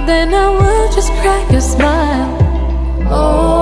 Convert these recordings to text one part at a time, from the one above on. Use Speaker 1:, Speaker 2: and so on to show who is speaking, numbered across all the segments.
Speaker 1: then I will just crack a smile. Oh,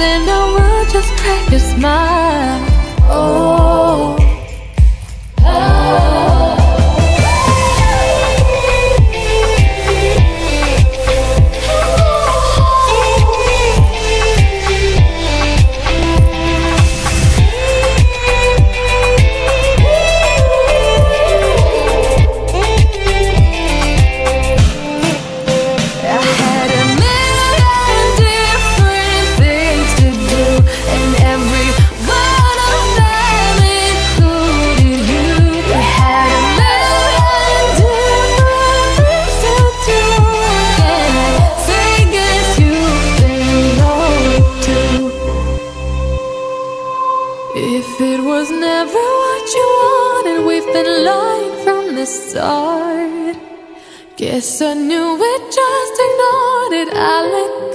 Speaker 1: then I will just crack a smile. Oh. Was never what you wanted, we've been lying from the start. Guess I knew it, just ignored it. I let